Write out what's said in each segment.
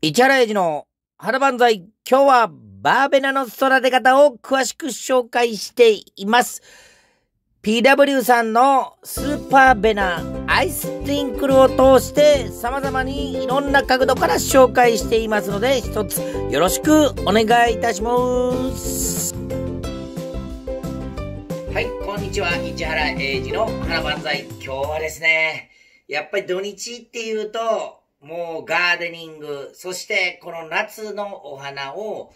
市原英二の花万歳。今日はバーベナの育て方を詳しく紹介しています。PW さんのスーパーベナアイスティンクルを通して様々にいろんな角度から紹介していますので一つよろしくお願いいたします。はい、こんにちは。市原英二の花万歳。今日はですね、やっぱり土日っていうと、もうガーデニング、そしてこの夏のお花を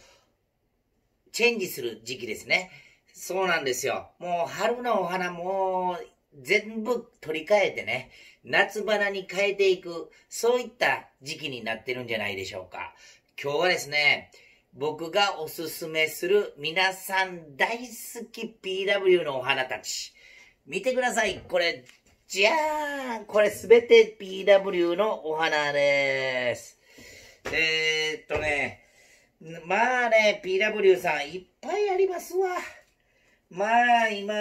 チェンジする時期ですね。そうなんですよ。もう春のお花も全部取り替えてね、夏花に変えていく、そういった時期になってるんじゃないでしょうか。今日はですね、僕がおすすめする皆さん大好き PW のお花たち。見てください。これ、じゃーんこれすべて PW のお花です。えー、っとね、まあね、PW さんいっぱいありますわ。まあ、今、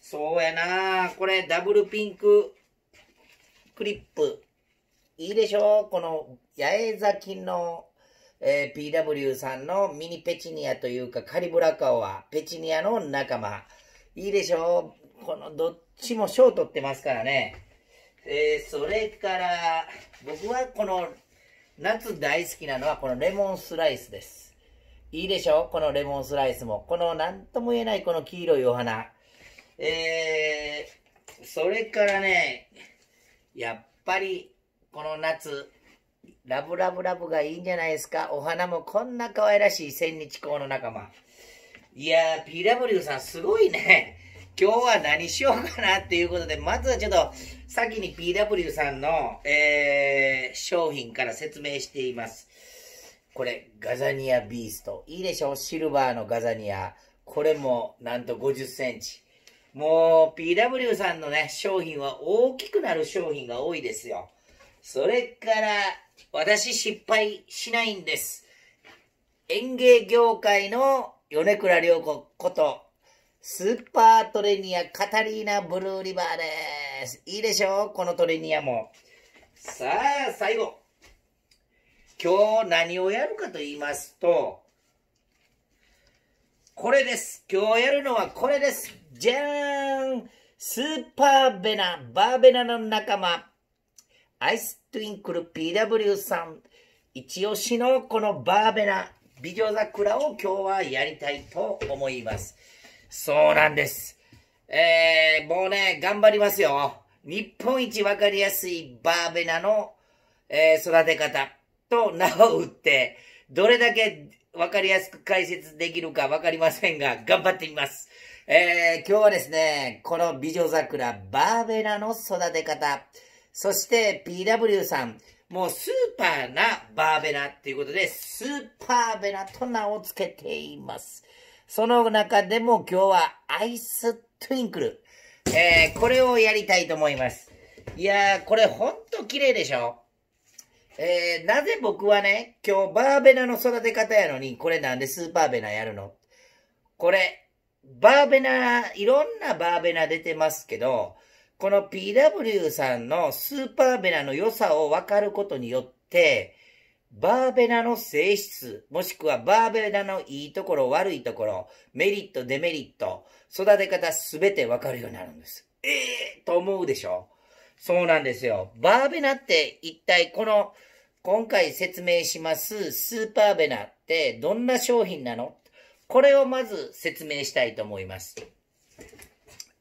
そうやなこれダブルピンククリップ。いいでしょこの八重咲きの、えー PW さんのミニペチニアというかカリブラカオはペチニアの仲間。いいでしょこのどっちも賞取ってますからね。えーそれから、僕はこの夏大好きなのはこのレモンスライスです。いいでしょ？このレモンスライスも。この何とも言えないこの黄色いお花。えー、それからね、やっぱりこの夏、ラブラブラブがいいんじゃないですか？お花もこんな可愛らしい千日紅の仲間。いやー、PW さんすごいね。今日は何しようかなっていうことで、まずはちょっと先に PW さんの、えー、商品から説明しています。これ、ガザニアビースト。いいでしょ？シルバーのガザニア。これもなんと50センチ。もう PW さんのね、商品は大きくなる商品が多いですよ。それから、私失敗しないんです。園芸業界の米倉涼子こと、スーパートレニアカタリーナブルーリバーです。いいでしょう？このトレニアも。さあ、最後。今日何をやるかと言いますと、これです。今日やるのはこれです。じゃーんスーパーベナ、バーベナの仲間、アイストゥインクル PW さん、一押しのこのバーベナ、美女桜を今日はやりたいと思います。そうなんです。えー、もうね、頑張りますよ。日本一わかりやすいバーベナの、えー育て方と名を打って、どれだけわかりやすく解説できるかわかりませんが、頑張ってみます。えー、今日はですね、この美女桜、バーベナの育て方、そして PW さん、もうスーパーなバーベナっていうことで、スーパーベナと名を付けています。その中でも今日はアイストゥインクル。えー、これをやりたいと思います。いやー、これほんと綺麗でしょ？えー、なぜ僕はね、今日バーベナの育て方やのに、これなんでスーパーベナやるの？これ、バーベナ、いろんなバーベナ出てますけど、この PW さんのスーパーベナの良さを分かることによって、バーベナの性質、もしくはバーベナのいいところ、悪いところ、メリット、デメリット、育て方すべて分かるようになるんです。ええー、と思うでしょ？そうなんですよ。バーベナって一体この、今回説明しますスーパーベナってどんな商品なの？これをまず説明したいと思います。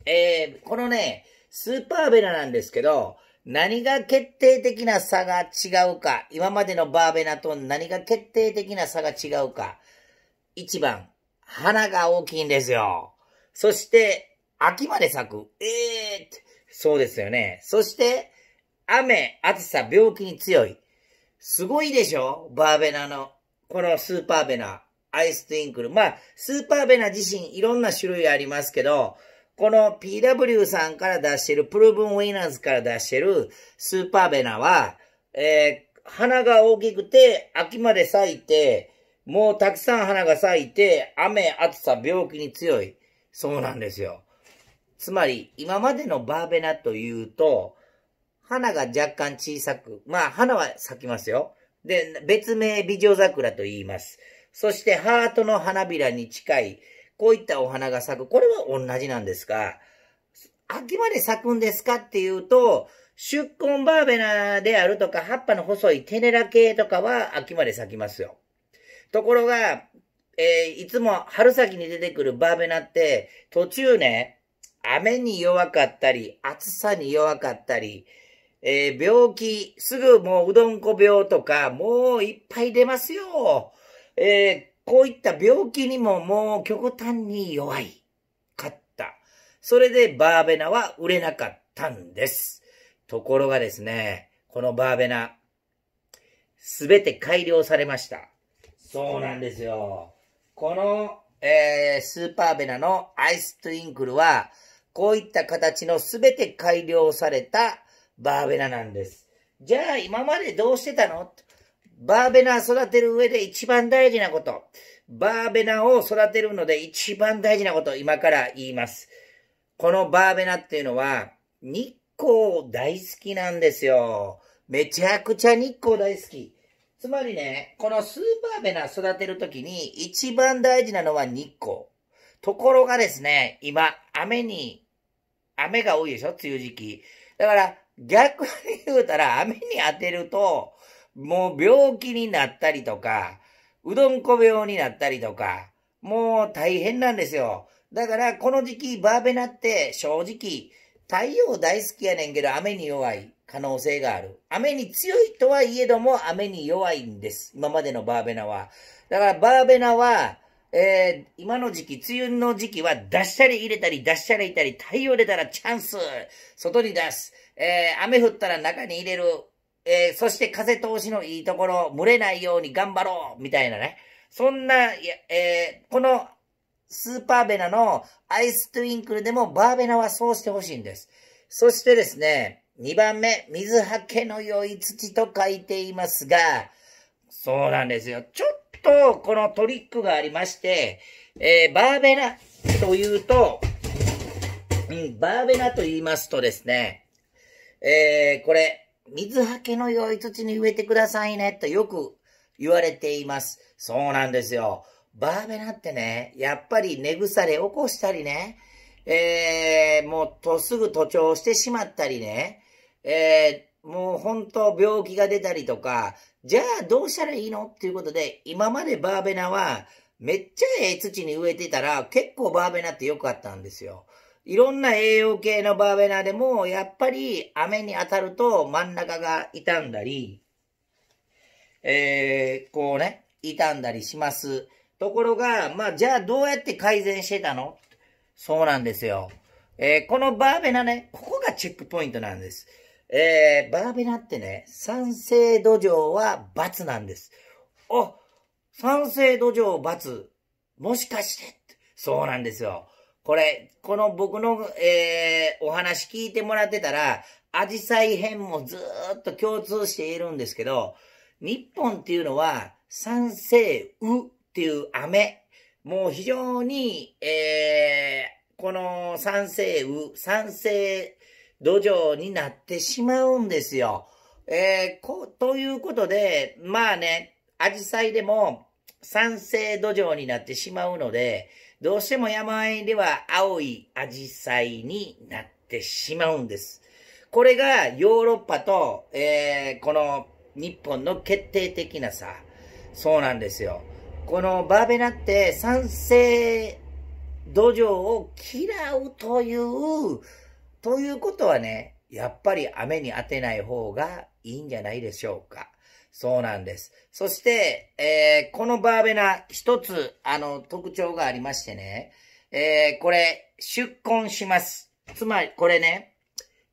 えー、このね、スーパーベナなんですけど、何が決定的な差が違うか、今までのバーベナと何が決定的な差が違うか。一番、花が大きいんですよ。そして、秋まで咲く。ええー、そうですよね。そして、雨、暑さ、病気に強い。すごいでしょ？バーベナの、このスーパーベナ、アイストゥインクル。まあ、スーパーベナ自身いろんな種類ありますけど、この PW さんから出してる、プルーブンウィナーズから出してるスーパーベナは、えー、花が大きくて、秋まで咲いて、もうたくさん花が咲いて、雨、暑さ、病気に強い。そうなんですよ。つまり、今までのバーベナというと、花が若干小さく、まあ花は咲きますよ。で、別名美女桜と言います。そしてハートの花びらに近い、こういったお花が咲く。これは同じなんですが、秋まで咲くんですかっていうと、出根バーベナであるとか、葉っぱの細いテネラ系とかは秋まで咲きますよ。ところが、えー、いつも春先に出てくるバーベナって、途中ね、雨に弱かったり、暑さに弱かったり、えー、病気、すぐもううどんこ病とか、もういっぱい出ますよ。えー、こういった病気にももう極端に弱いかった。それでバーベナは売れなかったんです。ところがですね、このバーベナ、すべて改良されました。そうなんですよ。この、えー、スーパーベナのアイストゥインクルは、こういった形のすべて改良されたバーベナなんです。じゃあ今までどうしてたの？バーベナ育てる上で一番大事なこと。バーベナを育てるので一番大事なこと、今から言います。このバーベナっていうのは、日光大好きなんですよ。めちゃくちゃ日光大好き。つまりね、このスーパーベナ育てるときに一番大事なのは日光。ところがですね、今、雨に、雨が多いでしょ梅雨時期。だから、逆に言うたら、雨に当てると、もう病気になったりとか、うどんこ病になったりとか、もう大変なんですよ。だから、この時期、バーベナって正直、太陽大好きやねんけど、雨に弱い可能性がある。雨に強いとはいえども、雨に弱いんです。今までのバーベナは。だから、バーベナは、えー、今の時期、梅雨の時期は出したり入れたり、出したり入れたり、太陽出たらチャンス外に出す。えー、雨降ったら中に入れる。えー、そして風通しのいいところ、蒸れないように頑張ろうみたいなね。そんな、えー、このスーパーベナのアイストゥインクルでもバーベナはそうしてほしいんです。そしてですね、2番目、水はけの良い土と書いていますが、そうなんですよ。ちょっとこのトリックがありまして、えー、バーベナというと、うん、バーベナと言いますとですね、えー、これ、水はけの良い土に植えてくださいねとよく言われています。そうなんですよ。バーベナってね、やっぱり根腐れ起こしたりね、えー、もうとすぐ徒長してしまったりね、えー、もう本当病気が出たりとか、じゃあどうしたらいいのっていうことで、今までバーベナはめっちゃええ土に植えてたら結構バーベナって良かったんですよ。いろんな栄養系のバーベナでも、やっぱり雨に当たると真ん中が傷んだり、えー、こうね、傷んだりします。ところが、まあ、じゃあどうやって改善してたの？そうなんですよ。えー、このバーベナね、ここがチェックポイントなんです。えー、バーベナってね、酸性土壌は×なんです。あ、酸性土壌×。もしかしてそうなんですよ。これ、この僕の、えー、お話聞いてもらってたら、アジサイ編もずっと共通しているんですけど、日本っていうのは酸性雨っていう雨、もう非常に、えー、この酸性雨、酸性土壌になってしまうんですよ。えー、こ、ということで、まあね、アジサイでも酸性土壌になってしまうので、どうしても山あいでは青いアジサイになってしまうんです。これがヨーロッパと、えー、この日本の決定的な差。そうなんですよ。このバーベナって酸性土壌を嫌うという、ということはね、やっぱり雨に当てない方がいいんじゃないでしょうか。そうなんです。そして、えー、このバーベナ、一つ、あの、特徴がありましてね、えー、これ、出根します。つまり、これね、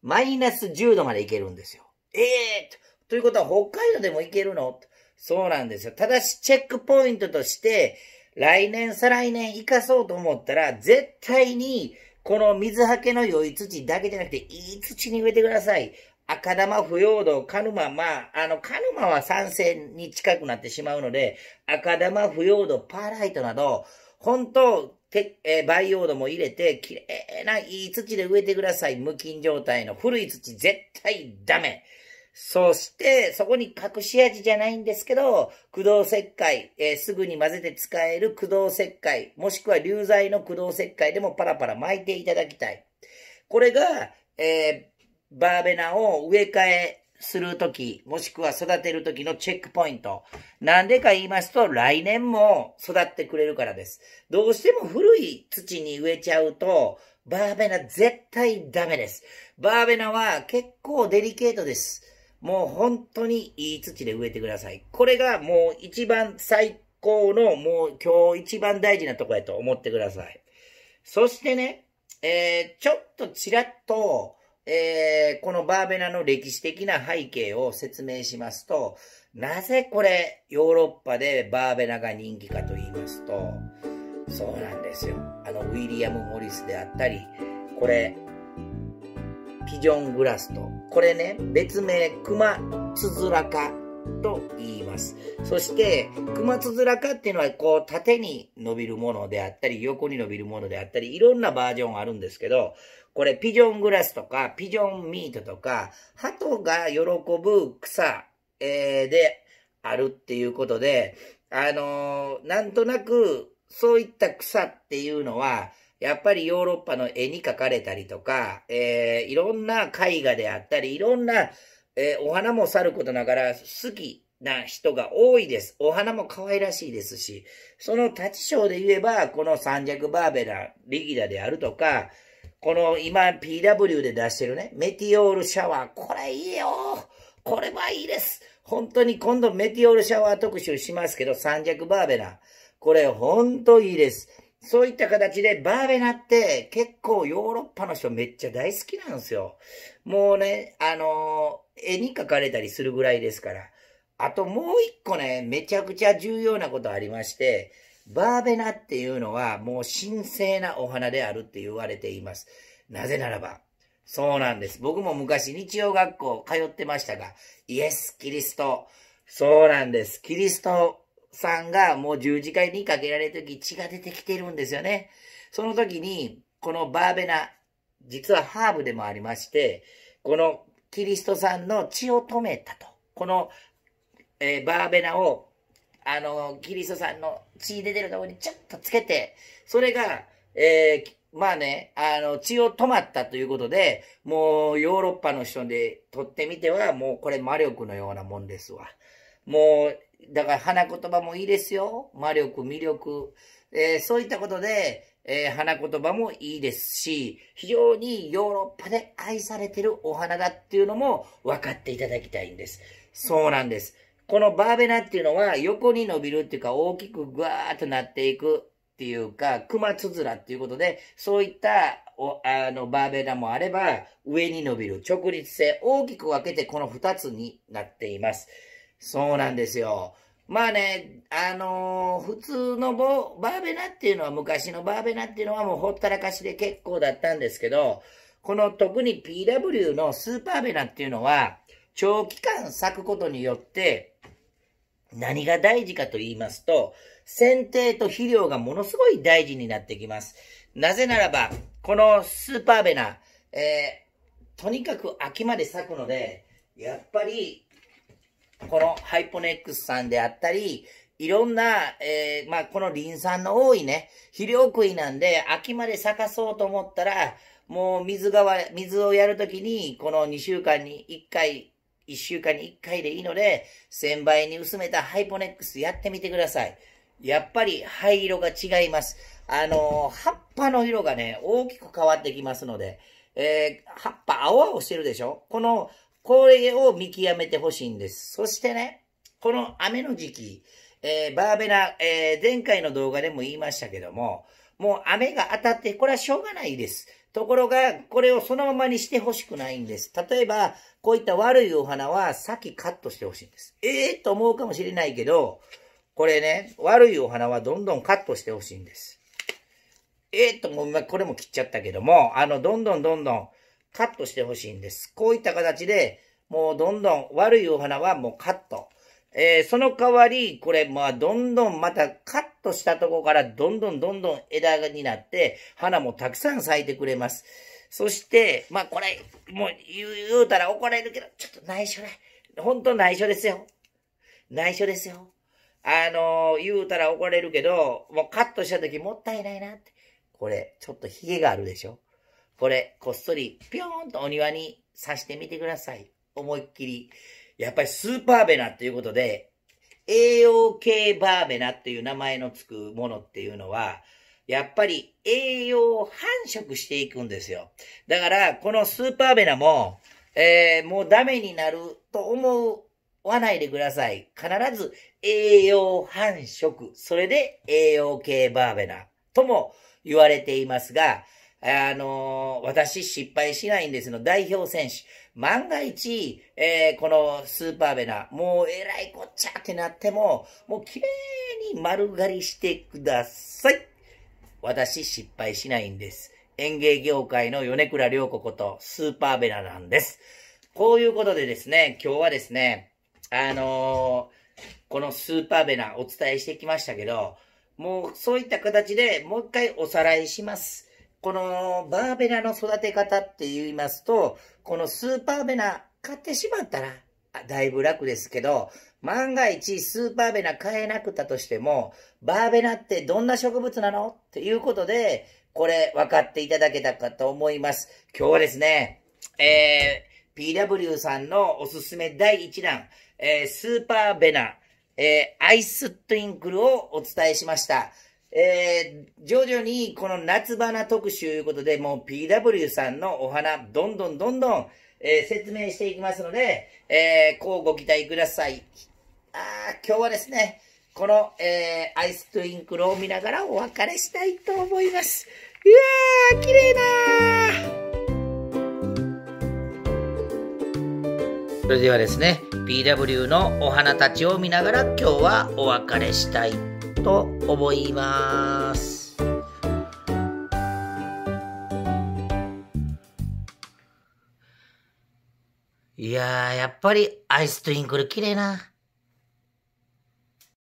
マイナス10度までいけるんですよ。ええー、ということは北海道でもいけるの？そうなんですよ。ただし、チェックポイントとして、来年、再来年生かそうと思ったら、絶対に、この水はけの良い土だけじゃなくて、いい土に植えてください。赤玉、腐葉土、カヌマ、まあ、あの、カヌマは酸性に近くなってしまうので、赤玉、腐葉土、パーライトなど、本当、て、えー、培養土も入れて、綺麗ないい土で植えてください。無菌状態の古い土、絶対ダメ。そして、そこに隠し味じゃないんですけど、駆動石灰、えー、すぐに混ぜて使える駆動石灰、もしくは流剤の駆動石灰でもパラパラ巻いていただきたい。これが、えー、バーベナを植え替えするとき、もしくは育てるときのチェックポイント。なんでか言いますと、来年も育ってくれるからです。どうしても古い土に植えちゃうと、バーベナ絶対ダメです。バーベナは結構デリケートです。もう本当にいい土で植えてください。これがもう一番最高の、もう今日一番大事なとこやと思ってください。そしてね、えー、ちょっとちらっと、えー、このバーベナの歴史的な背景を説明しますと、なぜこれヨーロッパでバーベナが人気かと言いますと、そうなんですよ。あの、ウィリアム・モリスであったり、これ、ピジョングラスと、これね、別名、クマツズラカと言います。そして、クマツズラカっていうのは、こう、縦に伸びるものであったり、横に伸びるものであったり、いろんなバージョンあるんですけど、これ、ピジョングラスとか、ピジョンミートとか、鳩が喜ぶ草、えー、であるっていうことで、あのー、なんとなく、そういった草っていうのは、やっぱりヨーロッパの絵に描かれたりとか、えー、いろんな絵画であったり、いろんな、えー、お花もさることながら好きな人が多いです。お花も可愛らしいですし、その立ち章で言えば、この三尺バーベラ、リギダであるとか、この今 PW で出してるね、メティオールシャワー、これいいよこれはいいです本当に今度メティオールシャワー特集しますけど、三尺バーベラ。これ本当いいです。そういった形でバーベナって結構ヨーロッパの人めっちゃ大好きなんですよ。もうね、あのー、絵に描かれたりするぐらいですから。あともう一個ね、めちゃくちゃ重要なことありまして、バーベナっていうのはもう神聖なお花であるって言われています。なぜならば、そうなんです。僕も昔日曜学校通ってましたが、イエス・キリスト。そうなんです。キリストさんがもう十字架にかけられるとき血が出てきてるんですよね。その時に、このバーベナ、実はハーブでもありまして、このキリストさんの血を止めたと。この、えー、バーベナを、あの、キリストさんの血出てるところにちょっとつけて、それが、えー、まあね、あの、血を止まったということで、もうヨーロッパの人でとってみては、もうこれ魔力のようなもんですわ。もう、だから花言葉もいいですよ。魔力、魅力。えー、そういったことで、えー、花言葉もいいですし、非常にヨーロッパで愛されてるお花だっていうのも分かっていただきたいんです。そうなんです。このバーベナっていうのは横に伸びるっていうか大きくぐわーっとなっていくっていうか、熊つづらっていうことで、そういったおあのバーベナもあれば、上に伸びる直立性、大きく分けてこの二つになっています。そうなんですよ。まあね、あのー、普通のボバーベナっていうのは、昔のバーベナっていうのはもうほったらかしで結構だったんですけど、この特に PW のスーパーベナっていうのは、長期間咲くことによって、何が大事かと言いますと、剪定と肥料がものすごい大事になってきます。なぜならば、このスーパーベナ、えー、とにかく秋まで咲くので、やっぱりこのハイポネックスさんであったり、いろんな、えー、まあ、このリン酸の多いね、肥料食いなんで、秋まで咲かそうと思ったら、もう水がわ、水をやるときに、この2週間に1回、1週間に1回でいいので、1000倍に薄めたハイポネックスやってみてください。やっぱり灰色が違います。あのー、葉っぱの色がね、大きく変わってきますので、えー、葉っぱ青々してるでしょ？このこれを見極めてほしいんです。そしてね、この雨の時期、えー、バーベナ、えー、前回の動画でも言いましたけども、もう雨が当たって、これはしょうがないです。ところが、これをそのままにしてほしくないんです。例えば、こういった悪いお花は先カットしてほしいんです。ええー、と思うかもしれないけど、これね、悪いお花はどんどんカットしてほしいんです。ええー、ともう、これも切っちゃったけども、あの、どんどんどんどん、カットしてほしいんです。こういった形で、もうどんどん悪いお花はもうカット。えー、その代わり、これ、まあ、どんどんまたカットしたとこからどんどんどんどん枝になって、花もたくさん咲いてくれます。そして、まあ、これ、もう言うたら怒られるけど、ちょっと内緒ね。本当内緒ですよ。内緒ですよ。あのー、言うたら怒られるけど、もうカットした時もったいないなって。これ、ちょっと髭があるでしょこれ、こっそり、ぴょーんとお庭に刺してみてください。思いっきり。やっぱりスーパーベナっていうことで、栄養系バーベナっていう名前のつくものっていうのは、やっぱり栄養繁殖していくんですよ。だから、このスーパーベナも、えー、もうダメになると思わないでください。必ず栄養繁殖。それで栄養系バーベナとも言われていますが、あのー、私失敗しないんですの代表選手。万が一、えー、このスーパーベナ、もうえらいこっちゃってなっても、もう綺麗に丸刈りしてください。私失敗しないんです。園芸業界の米倉良子ことスーパーベナなんです。こういうことでですね、今日はですね、あのー、このスーパーベナお伝えしてきましたけど、もうそういった形でもう一回おさらいします。このバーベナの育て方って言いますと、このスーパーベナ買ってしまったら、だいぶ楽ですけど、万が一スーパーベナ買えなくたとしても、バーベナってどんな植物なのっていうことで、これ分かっていただけたかと思います。今日はですね、えー、PW さんのおすすめ第1弾、えー、スーパーベナ、えー、アイストインクルをお伝えしました。えー、徐々にこの夏花特集ということで、もう PW さんのお花、どんどんどんどん、えー、説明していきますので、えー、こうご期待ください。あ今日はですね、この、えー、アイストインクルを見ながらお別れしたいと思います。いやー、綺麗なそれではですね、PW のお花たちを見ながら今日はお別れしたいと思います。いやー、やっぱりアイストインクル綺麗な。